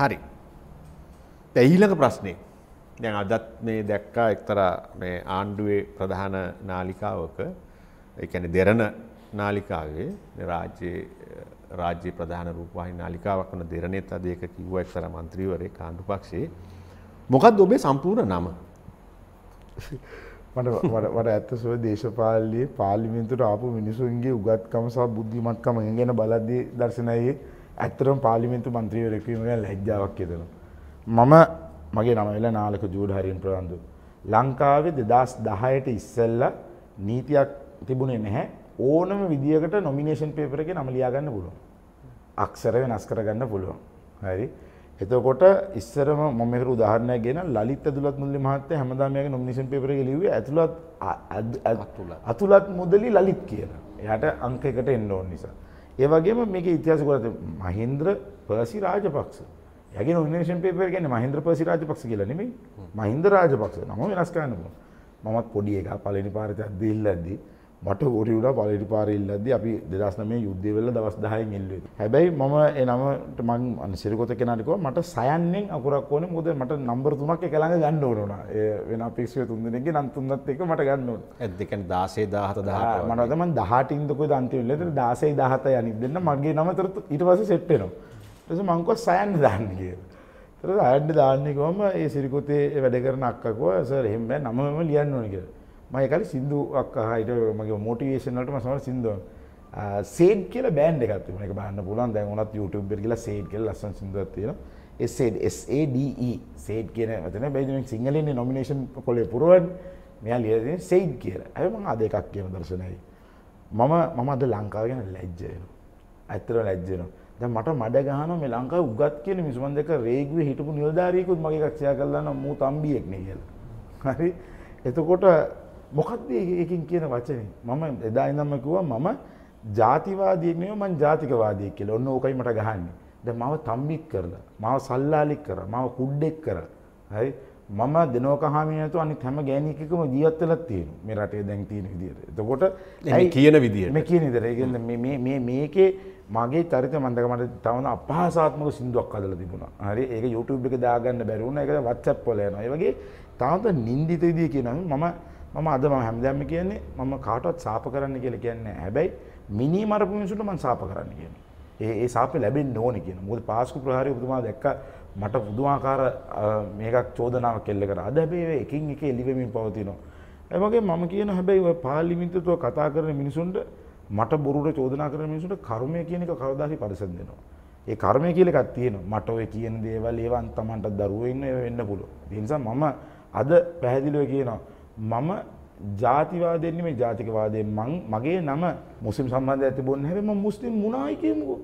හරි. දැයිලක ප්‍රශ්නය දැන් අදත් මේ දැක්කා එක්තර මේ ආණ්ඩුවේ ප්‍රධාන නාලිකාවක එකන දෙරණ නාලිකාවේ රාජ්‍යයේ රාජ්‍ය ප්‍රධාන රූපවාහි නාලිකාවක් වන දෙරණෙත් අද ඒක කිව්ව එක්තර මන්ත්‍රීවරේ කාණ්ඩු පක්ෂේ මොකක්ද ඔබේ සම්පූර්ණ නම? මට වට ඇත්ත සුව දේශපාලයේ පාලිමින්තුට ආපු මිනිසුන්ගේ උගත්කම සහ බුද්ධිමත්කම ගැන බලද්දී දර්ශනයේ ඇත්තටම පාර්ලිමේන්තු මන්ත්‍රීවරයෙක් වීම ගැන ලැජ්ජාවක් හිතෙනවා. මම මගේ නම වෙලා නාලක ජූඩ් හරින් ප්‍රවන්දු. ලංකාවේ 2010ට ඉස්සෙල්ලා නීතියක් තිබුණේ නැහැ. ඕනම විදියකට නොමිනේෂන් පේපර් එකේ නම ලියා ගන්න පුළුවන්. අක්ෂර වෙනස් කරගන්න පුළුවන්. හරි. එතකොට ඉස්සරම මම මේකට උදාහරණයක් ගෙන ලලිත් ඇතුළත් මුදලි මහත්තයා හැමදාම යාගේ නොමිනේෂන් පේපර් එකේ ලිව්වේ ඇතුළත් අතුලත් මුදලි ලලිත් කියලා. එයාට අංක එකට එන්න ඕන නිසා. ඒ වගේම මේකේ ඉතිහාස කරලා මහින්ද්‍ර පර්සි රාජපක්ෂ. එයාගේ නොමිනේෂන් පේපර් කියන්නේ මහින්ද්‍ර පර්සි රාජපක්ෂ කියලා නෙමෙයි. මහින්ද රාජපක්ෂ. නම වෙනස් කරන්න පුළුවන්. මමත් පොඩි එකා පළවෙනි පාරට අද්දිල්ලද්දී මට ගොඩි උඩා පළවෙනි පාරේ ඉල්ලද්දී අපි 2009 යුද්ධය වෙලා දවස් 10න් එල්ලුවේ. හැබැයි මම ඒ නමට මං සිරිකොත කෙනාට කිව්වා මට සයන්නෙන් අකුරක් ඕනේ මොකද මට නම්බර් 3ක් එක ළඟ ගන්න ඕන වුණා. වෙන අපේක්ෂිත තුන් දෙනෙක්ගේ නම් තුනත් එක්ක මට ගන්න ඕන. ඒ දෙකෙන් 16 17 18 මම මම 18 ඉඳ කොයිද අන්තිම වෙලේ 16 17 අනිත් දෙන්න මගේ නමතර ඊට පස්සේ සෙට් වෙනවා. ඊට පස්සේ මං කිව්වා සයන් දාන්න කියලා. ඊට පස්සේ සයන් දාන්නේ කොහම ඒ සිරිකොතේ වැඩ කරන අක්කා කිව්වා සර් එහෙම බෑ නමම ලියන්න ඕනේ කියලා. මම ඒකලි සින්දු අක්කා හිට මගේ මොටිවේෂන් වලට මම සමහර සින්දුව සේඩ් කියලා බෑන්ඩ් එකක් තිබුණා. ඒක බලන්න පුළුවන්. දැන් උනත් YouTube එකට ගිහලා සේඩ් කියලා ලස්සන සින්දුවක් තියෙනවා. සේඩ් S A D E සේඩ් කියන වචනේ බැයිද සිංහලෙන් නොමිනේෂන් පොලේ පුරවන්නේ. මෙයා ලියලා තියෙන්නේ සේඩ් කියලා. හැබැයි මම අද එකක් කියන දර්ශනයයි. මම මම අද ලංකාව ගැන ලැජ්ජ වෙනවා. ඇත්තටම ලැජ්ජ වෙනවා. දැන් මට මඩ ගහනවා මේ ලංකාවේ උගත් කියන මිනිස්සු මම දැක්ක රේගුවේ හිටපු නිලධාරියෙකුත් මගේ එකක් ෂෙයා කරලා නම් මූ තම්බියෙක් නේ කියලා. හරි. එතකොට මොකක්ද ඒකින් කියන වචනේ මම එදා ඉඳන්ම කිව්වා මම ජාතිවාදියෙක් නෙවෙයි මං ජාතිකවාදියෙක් කියලා. ඔන්න ඕකයි මට ගහන්නේ. දැන් මාව තම්බික් කරලා, මාව සල්ලාලික් කරලා, මාව කුඩ්ඩෙක් කරලා. හරි? මම දෙනෝක හාමිය නැතුව අනිත් හැම ගෑණියෙක්ම ජීවත් වෙලා තියෙනවා. මේ රටේ දැන් තියෙන විදිහට. එතකොට මේ කියන විදිහට. මේ කියන විදිහට. ඒ කියන්නේ මේ මේ මේකේ මගේ චරිත මම දැක මට තවන අපහාසාත්මක සින්දුවක් හදලා තිබුණා. හරි? ඒක YouTube එකේ දාගන්න බැරි වුණා. ඒක WhatsApp වල යනවා. ඒ වගේ තාමත් නින්දිත විදිය කියනවා. මම මම අද මම හැමදාම කියන්නේ මම කාටවත් සාප කරන්න කියලා කියන්නේ හැබැයි මිනි මරපු මිනිසුන්ට මම සාප කරන්න කියනවා. ඒ ඒ සාපේ ලැබෙන්න ඕනේ කියනවා. මොකද පාස්කු ප්‍රහාරය ඔබතුමා දැක්ක මට පුදුමාකාර මේකක් චෝදනාවක් එල්ල කරා. අද හැබැයි එකින් එක එලි වෙමින් පවතිනවා. ඒ වගේ මම කියන හැබැයි ඔය පාර්ලිමේන්තුව කතා කරන මිනිසුන්ට මට බොරුට චෝදනා කරන මිනිසුන්ට කර්මය කියන එක කවදාහරි පරිසම් දෙනවා. ඒ කර්මය කියලා එකක් තියෙනවා. මට ඔය කියන දේවල් ඒවන් Tamanට දරුවෝ ඉන්න ඒවා වෙන්න පුළුවන්. ඒ නිසා මම අද පැහැදිලිව කියනවා මම ජාතිවාදයෙන් නෙමෙයි ජාතිකවාදයෙන්. මං මගේ නම මුස්ලිම් සම්බන්ධයක් තිබුණේ හැබැයි මම මුස්ලිම් මුණායි කියමුකෝ.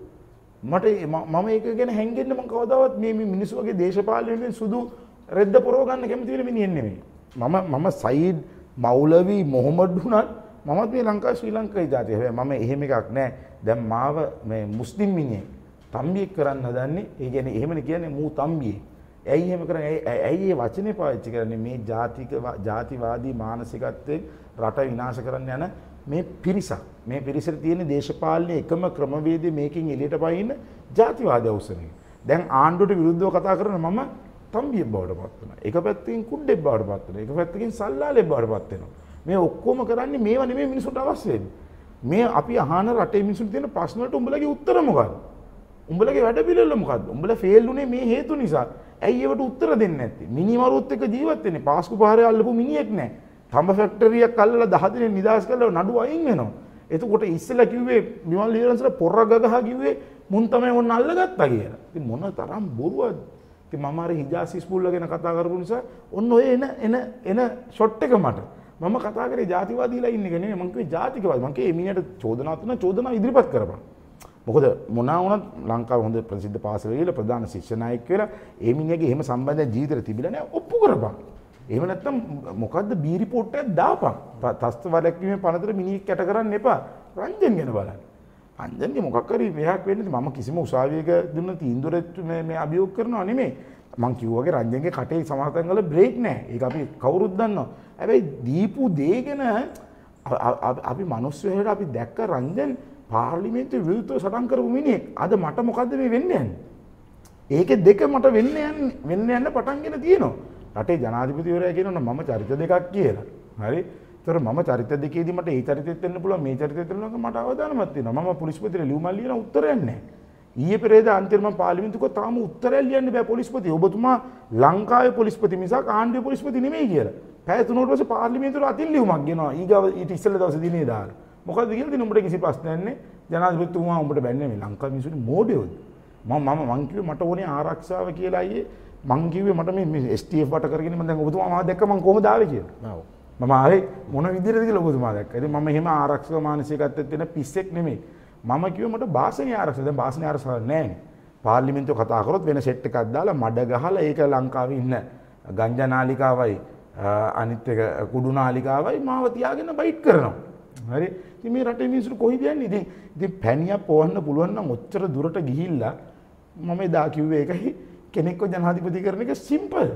මට මම ඒක ගැන හැංගෙන්න මම කවදාවත් මේ මිනිස්සු වගේ දේශපාලනයෙන් සුදු රෙද්ද පොරව ගන්න කැමති වෙන මිනිහෙක් නෙමෙයි. මම මම සයිඩ් මෞලවි මොහමඩ් වුණත් මමත් මේ ලංකාවේ ශ්‍රී ලංකාවේ ජාතිය. හැබැයි මම එහෙම එකක් නෑ. දැන් මාව මේ මුස්ලිම් මිනිහෙක් තම්බියෙක් කරන්න හදන්නේ. ඒ කියන්නේ එහෙමනේ කියන්නේ මූ තම්බියෙක්. ඇයි එහෙම කරන්නේ? ඇයි මේ වචනේ පාවිච්චි කරන්නේ? මේ ජාතික ජාතිවාදී මානසිකත්වයෙන් රට විනාශ කරන්න යන මේ පිරිසක්. මේ පිරිසට තියෙන දේශපාලනයේ එකම ක්‍රමවේදය මේකෙන් එළියට පයින්න ජාතිවාදය උසනේ. දැන් ආණ්ඩුවට විරුද්ධව කතා කරන මම තම්බියෙක් බවට පත් වෙනවා. එක පැත්තකින් කුණ්ඩෙක් බවට පත් වෙනවා. එක පැත්තකින් සල්ලාලෙක් බවට පත් වෙනවා. මේ ඔක්කොම කරන්නේ මේවා නෙමෙයි මිනිසුන්ට අවශ්‍ය වෙන්නේ. මේ අපි අහන රටේ මිනිසුන්ට තියෙන ප්‍රශ්න වලට උඹලගේ උත්තර මොකක්ද? උඹලගේ වැඩ පිළිවෙල මොකක්ද? උඹලා ෆේල් උනේ මේ හේතු නිසා. ඇයි ඒවට උත්තර දෙන්නේ නැත්තේ? මිනිමරුත් එක්ක ජීවත් වෙන්නේ. පාස්කු පාරේ අල්ලපු මිනිහෙක් නෑ. තඹ ෆැක්ටරියක් අල්ලලා 10 දිනේ නිදාස් කරලා නඩු අයින් වෙනවා. එතකොට ඉස්සෙල්ලා කිව්වේ විමල් ලියරන්ස්ලා පොර ගගහ කිව්වේ මුන් තමයි ඔන්න අල්ලගත්තා කියලා. ඉතින් මොන තරම් බොරුවක්ද? ඉතින් මම අර හිජාසි ස්කූල් ගැන කතා කරපු නිසා ඔන්න ඔය එන එන එන ෂොට් එක මට මම කතා කරේ ජාතිවාදීලා ඉන්න එක නෙමෙයි මම කිව්වේ ජාතිකවාදී. මම කිව්වේ එමිණියට චෝදනා තුන චෝදනා ඉදිරිපත් කරපන්. මොකද මොනා වුණත් ලංකාව හොඳ ප්‍රසිද්ධ පාසල ගිහලා ප්‍රධාන ශිෂ්‍යනායෙක් වෙලා ඒ මිනිහගේ එහෙම සම්බන්ධයක් ජීවිතේට තිබිලා නැහැ ඔප්පු කරපන්. එහෙම නැත්නම් මොකද්ද බී රිපෝට් එකක් දාපන්. තස්ත වලක්ීමේ පනතර මිනිහෙක් කැට කරන්න එපා. රංජන් ගැන බලන්න. රංජන්ගේ මොකක් හරි මෙහක් වෙන්නේ මම කිසිම උසාවියක දුන්න තීන්දුවට මේ මේ අභියෝග කරනවා නෙමෙයි. මං කිව්වාගේ රංජන්ගේ කටේ සමහරතන් වල බ්‍රේක් නැහැ. ඒක අපි කවුරුත් දන්නවා. හැබැයි දීපු දේ ගැන අපි මිනිස්සු හැට අපි දැක්ක රංජන් පාර්ලිමේන්තුවේ විරුද්ධව සටන් කරපු මිනිහෙක්. අද මට මොකද්ද මේ වෙන්නේ යන්නේ? ඒක දෙක මට වෙන්න යන්න වෙන්න යන්න පටන්ගෙන තියෙනවා. රටේ ජනාධිපතිවරයා කියනවා මම චරිත දෙකක් කියලා. හරි? ඒතර මම චරිත දෙකේදී මට ඒ චරිතෙත් වෙන්න පුළුවන් මේ චරිතෙත් වෙන්න පුළුවන් මට අවදානමක් තියෙනවා. මම පොලිස්පතිට ලියුමක් ලියන උත්තරයක් නැහැ. ඊයේ පෙරේදා අන්තිම මම පාර්ලිමේන්තුව කිව්වා තාම උත්තරයක් ලියන්න බෑ පොලිස්පති. ඔබතුමා ලංකාවේ පොලිස්පති මිසක් ආණ්ඩුවේ පොලිස්පති නෙමෙයි කියලා. පැය තුනකට පස්සේ පාර්ලිමේන්තුවට අතින් ලියුමක් ගෙනවා. ඊගාව ඊට ඉස්සෙල්ලා දවසේ දිනේ දාලා. මොකද්ද කියලා දින උඹට කිසි ප්‍රශ්නයක් නැහැ. ජනාධිපතිතුමා උඹට බැන්නේ මේ ලංකාවේ මිනිස්සුන්ට මෝඩයෝද? මම මම මං කිව්වේ මට ඕනේ ආරක්ෂාව කියලා අයියේ මං කිව්වේ මට මේ මේ STF වට කරගෙන මම දැන් ඔබතුමා මාව දැක්ක මං කොහොමද ආවේ කියලා. ඔව්. මම ආවේ මොන විදිහටද කියලා ඔබතුමා දැක්කා. ඉතින් මම එහෙම ආරක්ෂක මානසිකත්වයක් තියෙන පිස්සෙක් නෙමෙයි. මම කිව්වේ මට භාෂණීය ආරක්ෂක දැන් භාෂණීය ආරක්ෂක නැහැ. පාර්ලිමේන්තුව කතා කරොත් වෙන සෙට් එකක් දාලා මඩ ගහලා ඒක ලංකාවේ ඉන්න ගංජා නාලිකාවයි අනිත් එක කුඩු නාලිකාවයි මාව තියාගෙන බයිට් කරනවා. හරි. ඉතින් මේ රටේ මිනිස්සුන්ට කොහෙද යන්නේ? ඉතින් ඉතින් පැණියක් පොවන්න පුළුවන් නම් ඔච්චර දුරට ගිහිල්ලා මම එදා කිව්වේ ඒකයි කෙනෙක්ව ජනාධිපති කරන එක සිම්පල්.